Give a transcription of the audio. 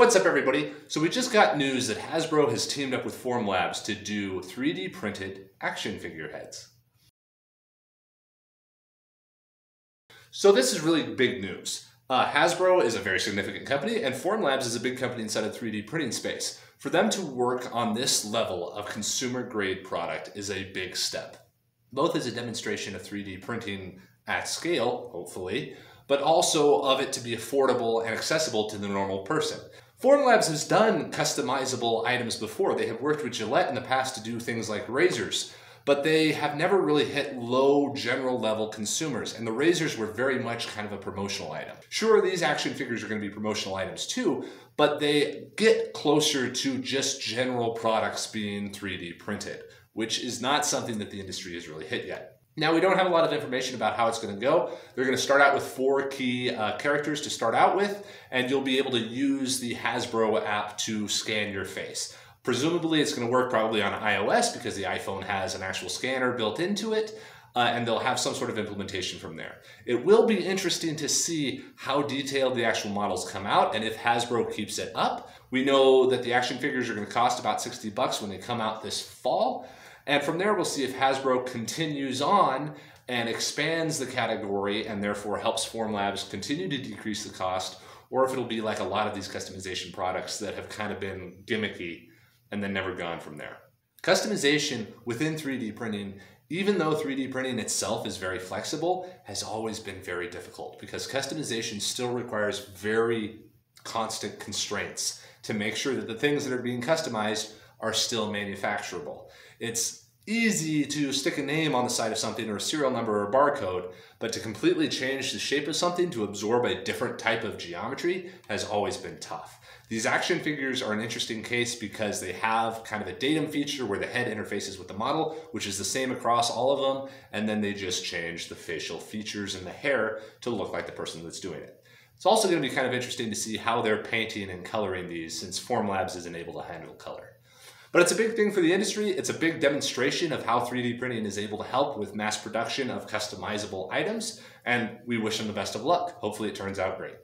What's up everybody? So we just got news that Hasbro has teamed up with Formlabs to do 3D printed action figure heads. So this is really big news. Uh, Hasbro is a very significant company and Formlabs is a big company inside of 3D printing space. For them to work on this level of consumer grade product is a big step. Both as a demonstration of 3D printing at scale, hopefully, but also of it to be affordable and accessible to the normal person. Formlabs has done customizable items before. They have worked with Gillette in the past to do things like razors, but they have never really hit low general level consumers. And the razors were very much kind of a promotional item. Sure, these action figures are going to be promotional items too, but they get closer to just general products being 3D printed, which is not something that the industry has really hit yet. Now, we don't have a lot of information about how it's going to go. They're going to start out with four key uh, characters to start out with, and you'll be able to use the Hasbro app to scan your face. Presumably, it's going to work probably on iOS because the iPhone has an actual scanner built into it. Uh, and they'll have some sort of implementation from there. It will be interesting to see how detailed the actual models come out and if Hasbro keeps it up. We know that the action figures are going to cost about 60 bucks when they come out this fall. And from there, we'll see if Hasbro continues on and expands the category and therefore helps Formlabs continue to decrease the cost, or if it'll be like a lot of these customization products that have kind of been gimmicky and then never gone from there. Customization within 3D printing, even though 3D printing itself is very flexible, has always been very difficult because customization still requires very constant constraints to make sure that the things that are being customized are still manufacturable. It's easy to stick a name on the side of something or a serial number or a barcode, but to completely change the shape of something to absorb a different type of geometry has always been tough. These action figures are an interesting case because they have kind of a datum feature where the head interfaces with the model, which is the same across all of them, and then they just change the facial features and the hair to look like the person that's doing it. It's also going to be kind of interesting to see how they're painting and coloring these since Formlabs isn't able to handle color. But it's a big thing for the industry. It's a big demonstration of how 3D printing is able to help with mass production of customizable items. And we wish them the best of luck. Hopefully it turns out great.